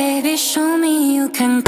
Baby, show me you can